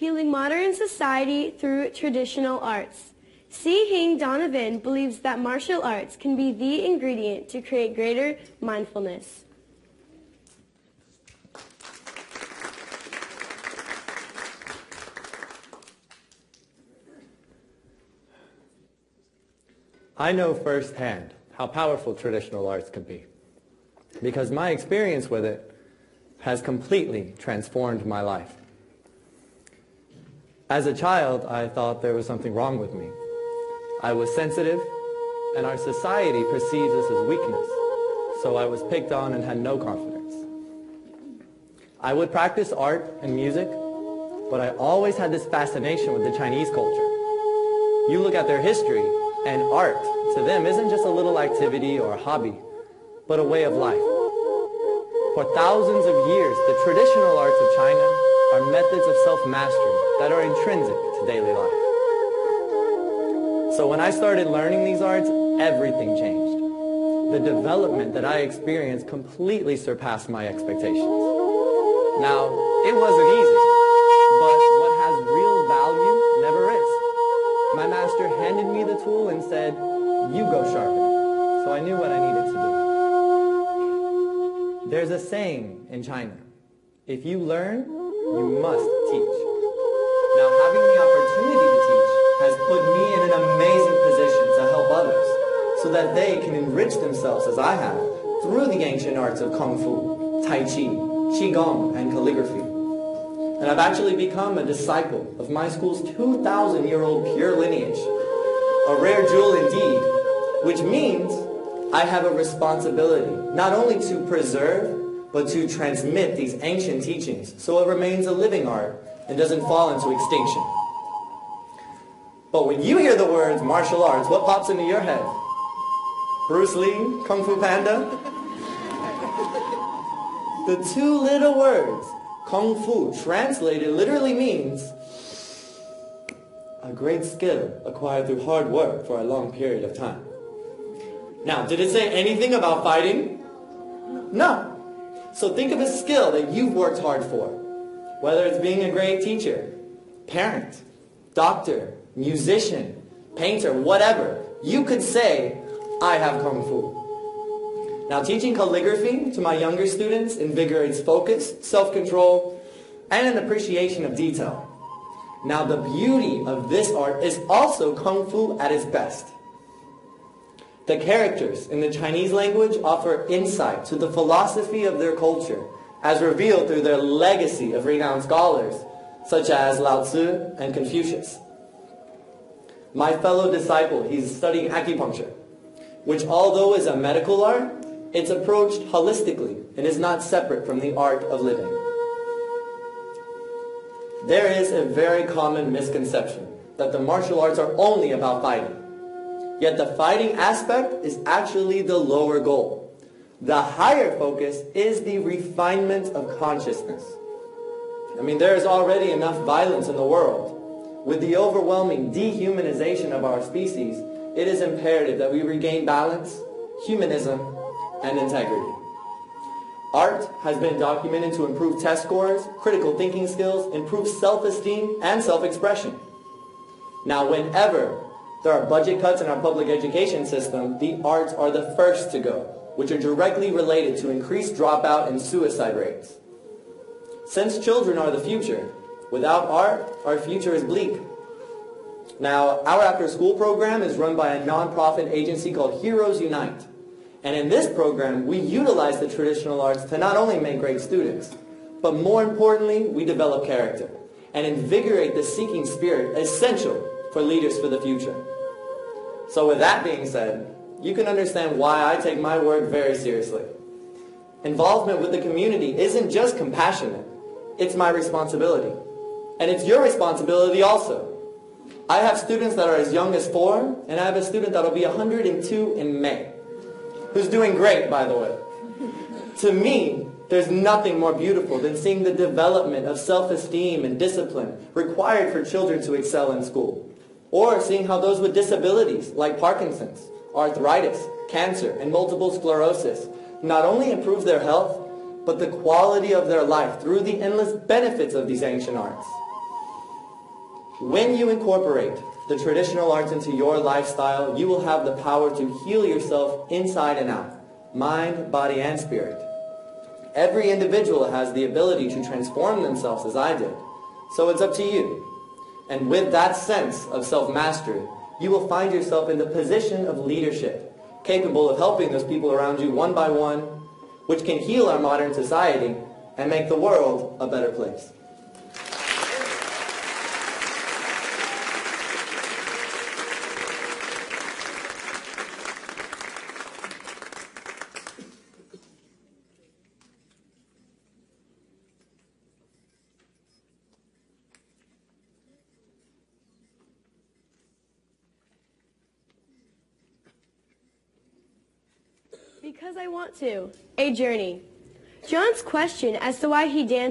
healing modern society through traditional arts. Si Hing Donovan believes that martial arts can be the ingredient to create greater mindfulness. I know firsthand how powerful traditional arts can be because my experience with it has completely transformed my life. As a child, I thought there was something wrong with me. I was sensitive, and our society perceives this as weakness, so I was picked on and had no confidence. I would practice art and music, but I always had this fascination with the Chinese culture. You look at their history, and art, to them, isn't just a little activity or a hobby, but a way of life. For thousands of years, the traditional arts of China are methods of self-mastery that are intrinsic to daily life. So when I started learning these arts, everything changed. The development that I experienced completely surpassed my expectations. Now, it wasn't easy, but what has real value never is. My master handed me the tool and said, you go sharpen it. So I knew what I needed to do. There's a saying in China, if you learn, you must teach. Now, having the opportunity to teach has put me in an amazing position to help others so that they can enrich themselves as I have through the ancient arts of Kung Fu, Tai Chi, Qigong, and calligraphy. And I've actually become a disciple of my school's 2,000-year-old pure lineage, a rare jewel indeed, which means I have a responsibility not only to preserve, but to transmit these ancient teachings so it remains a living art and doesn't fall into extinction. But when you hear the words martial arts, what pops into your head? Bruce Lee, Kung Fu Panda? the two little words, Kung Fu, translated literally means a great skill acquired through hard work for a long period of time. Now, did it say anything about fighting? No. So think of a skill that you've worked hard for. Whether it's being a great teacher, parent, doctor, musician, painter, whatever. You could say, I have Kung Fu. Now, teaching calligraphy to my younger students invigorates focus, self-control, and an appreciation of detail. Now, the beauty of this art is also Kung Fu at its best. The characters in the Chinese language offer insight to the philosophy of their culture as revealed through their legacy of renowned scholars such as Lao Tzu and Confucius. My fellow disciple, he's studying acupuncture, which although is a medical art, it's approached holistically and is not separate from the art of living. There is a very common misconception that the martial arts are only about fighting. Yet the fighting aspect is actually the lower goal. The higher focus is the refinement of consciousness. I mean, there is already enough violence in the world. With the overwhelming dehumanization of our species, it is imperative that we regain balance, humanism, and integrity. Art has been documented to improve test scores, critical thinking skills, improve self-esteem, and self-expression. Now, whenever there are budget cuts in our public education system, the arts are the first to go, which are directly related to increased dropout and suicide rates. Since children are the future, without art, our future is bleak. Now, our after-school program is run by a nonprofit agency called Heroes Unite. And in this program, we utilize the traditional arts to not only make great students, but more importantly, we develop character and invigorate the seeking spirit essential for leaders for the future. So with that being said, you can understand why I take my work very seriously. Involvement with the community isn't just compassionate, it's my responsibility. And it's your responsibility also. I have students that are as young as four, and I have a student that'll be 102 in May, who's doing great, by the way. to me, there's nothing more beautiful than seeing the development of self-esteem and discipline required for children to excel in school. Or seeing how those with disabilities, like Parkinson's, arthritis, cancer, and multiple sclerosis, not only improve their health, but the quality of their life through the endless benefits of these ancient arts. When you incorporate the traditional arts into your lifestyle, you will have the power to heal yourself inside and out, mind, body, and spirit. Every individual has the ability to transform themselves as I did. So it's up to you. And with that sense of self-mastery, you will find yourself in the position of leadership, capable of helping those people around you one by one, which can heal our modern society and make the world a better place. Because I want to. A journey. John's question as to why he danced